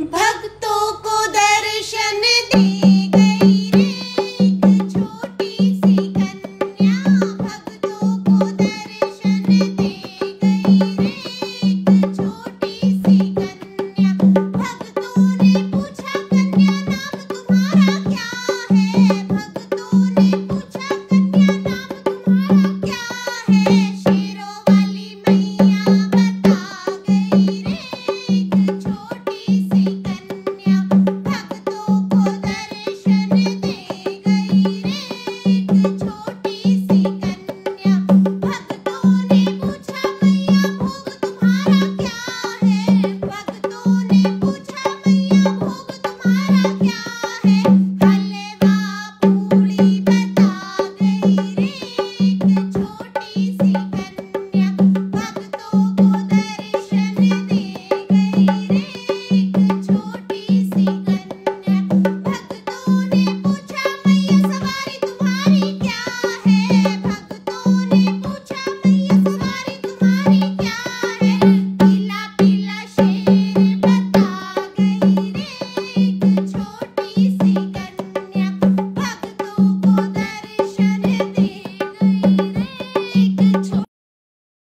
भक्तों